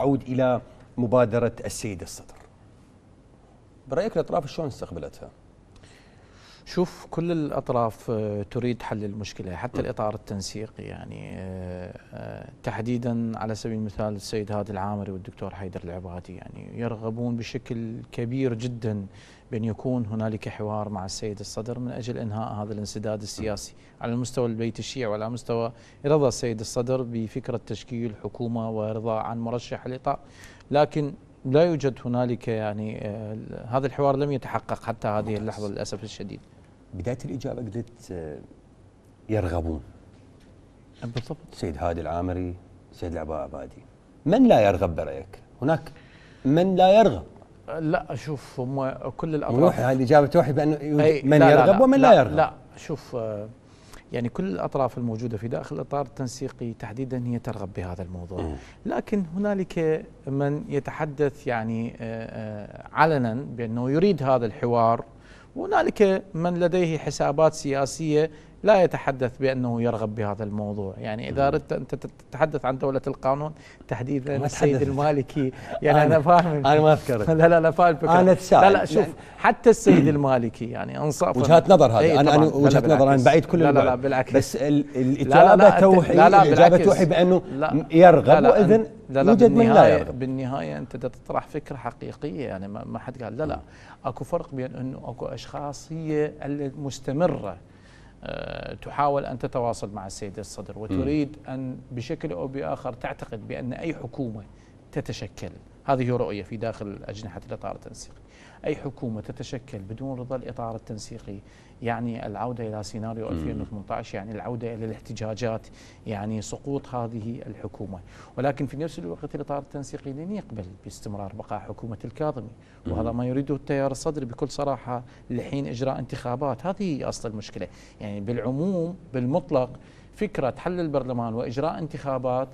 أعود إلى مبادرة السيد الصدر برأيك الأطراف شلون استقبلتها؟ شوف كل الأطراف آه، تريد حل المشكلة حتى الإطار التنسيقي يعني آه، آه، تحديدا على سبيل المثال السيد هادي العامري والدكتور حيدر العبادي يعني يرغبون بشكل كبير جدا بأن يكون هنالك حوار مع السيد الصدر من أجل إنهاء هذا الانسداد السياسي. على المستوى البيت الشيعي وعلى مستوى رضا السيد الصدر بفكرة تشكيل حكومة ورضا عن مرشح الإطار. لكن لا يوجد هنالك يعني هذا الحوار لم يتحقق حتى هذه اللحظة للأسف الشديد. بداية الإجابة قلت آه، يرغبون. بالضبط. سيد هادي العامري سيد العبادي من لا يرغب برأيك؟ هناك من لا يرغب. لا شوف هم كل الاطراف هذه الإجابة توحي أي من لا يرغب ومن لا, يرغب. لا شوف آه، يعني كل الأطراف الموجودة في داخل الاطار التنسيقي تحديدا هي ترغب بهذا الموضوع. لكن هنالك من يتحدث يعني آه، علنا بأنه يريد هذا الحوار وهنالك من لديه حسابات سياسية لا يتحدث بانه يرغب بهذا الموضوع، يعني اذا اردت انت تتحدث عن دوله القانون تحديدا السيد. المالكي يعني أنا, فاهم أنا ما أذكرك لا لا لا فاهم الفكرة. أنا أتساءل. لا لا شوف يعني- حتى السيد المالكي يعني انصافا وجهات نظر هذه إيه أنا. أنا وجهة نظر أنا. بعيد كل لا لا لا. بالعكس بس الإجابة توحي لا لا الإجابة. توحي بأنه لا يرغب لا لا وإذن أنت- لا لا يوجد من لا بالنهاية يرغب بالنهاية أنت تطرح فكرة حقيقية يعني ما حد قال لا لا أكو فرق بين أنه أكو أشخاص هي المستمرة آه، تحاول أن تتواصل مع السيد الصدر وتريد أن بشكل أو بآخر تعتقد بأن أي حكومة تتشكل. هذه رؤية في داخل أجنحة الإطار التنسيقي. أي حكومة تتشكل بدون رضا الإطار التنسيقي؟ يعني العودة إلى سيناريو 2018 يعني العودة إلى الاحتجاجات يعني سقوط هذه الحكومة. ولكن في نفس الوقت الإطار التنسيقي لن يقبل باستمرار بقاء حكومة الكاظمي. وهذا ما يريده التيار الصدري بكل صراحة لحين إجراء انتخابات. هذه أصل المشكلة. يعني بالعموم بالمطلق فكرة حل البرلمان وإجراء انتخابات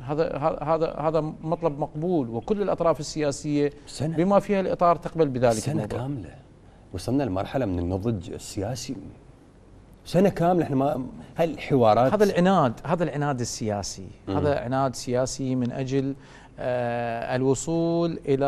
هذا هذا هذا مطلب مقبول وكل الأطراف السياسية سنة. بما فيها الإطار تقبل بذلك سنة الموضوع. كاملة. وصلنا لمرحلة من النضج السياسي. سنة كاملة إحنا ما هاي الحوارات هذا العناد هذا العناد السياسي. مم. هذا عناد سياسي من أجل آه الوصول إلى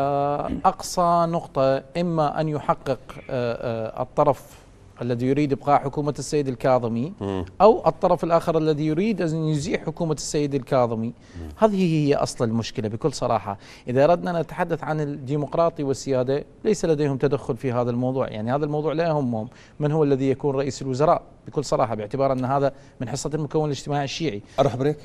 أقصى نقطة إما أن يحقق آه آه الطرف الذي يريد إبقاء حكومة السيد الكاظمي. أو الطرف الآخر الذي يريد أن يزيح حكومة السيد الكاظمي. هذه هي أصل المشكلة بكل صراحة. إذا أردنا نتحدث عن الديمقراطي والسيادة ليس لديهم تدخل في هذا الموضوع. يعني هذا الموضوع لا يهمهم من هو الذي يكون رئيس الوزراء. بكل صراحة باعتبار أن هذا من حصة المكون الاجتماعي الشيعي. أروح بريك؟